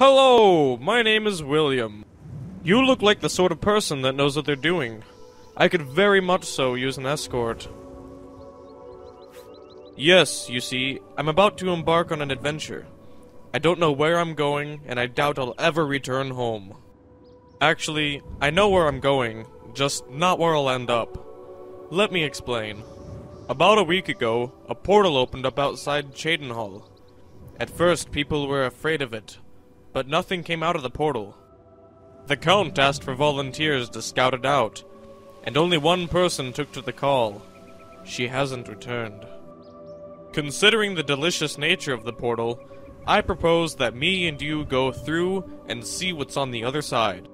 Hello, my name is William. You look like the sort of person that knows what they're doing. I could very much so use an escort. Yes, you see, I'm about to embark on an adventure. I don't know where I'm going, and I doubt I'll ever return home. Actually, I know where I'm going, just not where I'll end up. Let me explain. About a week ago, a portal opened up outside Cheydinhal. At first, people were afraid of it, but nothing came out of the portal. The Count asked for volunteers to scout it out, and only one person took to the call. She hasn't returned. Considering the delicious nature of the portal, I propose that me and you go through and see what's on the other side.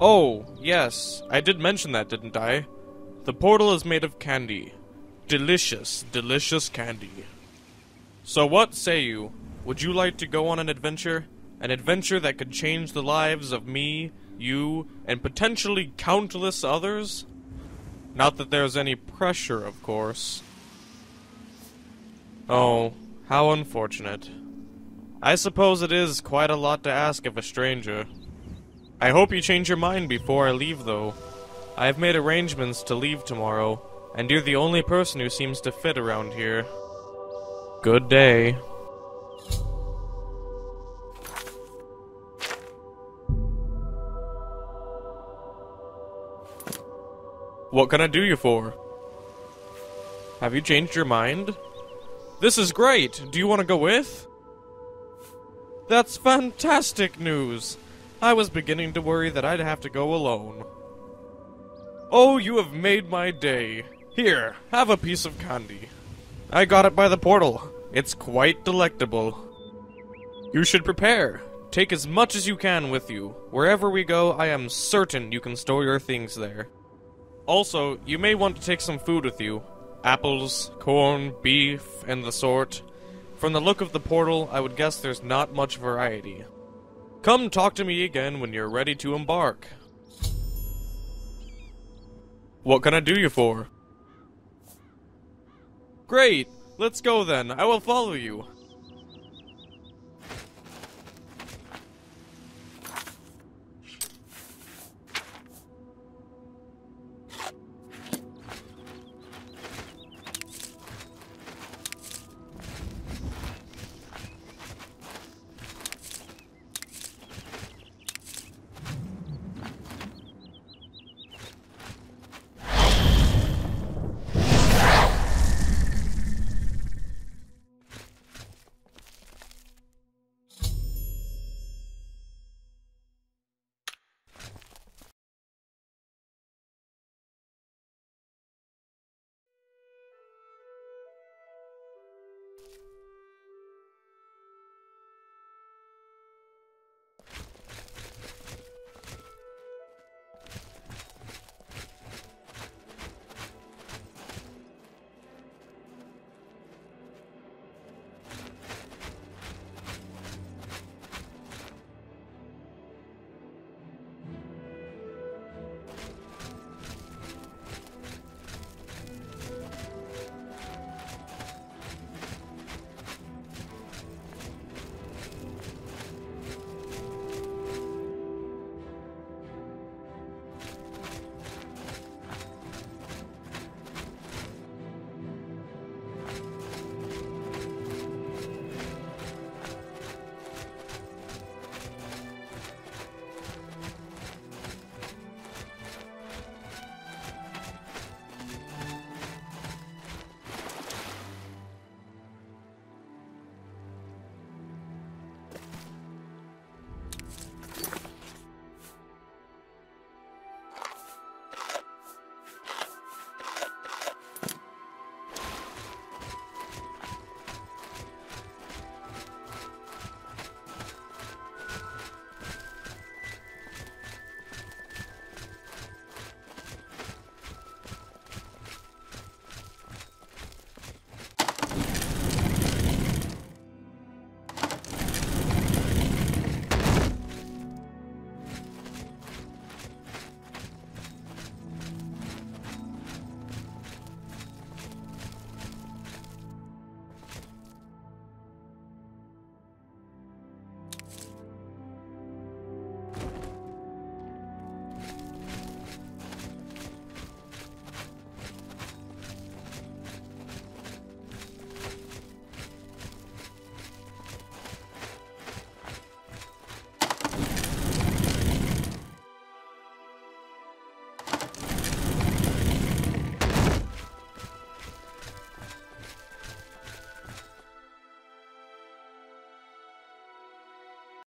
Oh, yes, I did mention that, didn't I? The portal is made of candy. Delicious, delicious candy. So what say you? Would you like to go on an adventure? An adventure that could change the lives of me, you, and potentially countless others? Not that there's any pressure, of course. Oh, how unfortunate. I suppose it is quite a lot to ask of a stranger. I hope you change your mind before I leave, though. I have made arrangements to leave tomorrow, and you're the only person who seems to fit around here. Good day. What can I do you for? Have you changed your mind? This is great! Do you want to go with? That's fantastic news! I was beginning to worry that I'd have to go alone. Oh, you have made my day. Here, have a piece of candy. I got it by the portal. It's quite delectable. You should prepare. Take as much as you can with you. Wherever we go, I am certain you can store your things there. Also, you may want to take some food with you. Apples, corn, beef, and the sort. From the look of the portal, I would guess there's not much variety. Come talk to me again when you're ready to embark. What can I do you for? Great! Let's go then. I will follow you.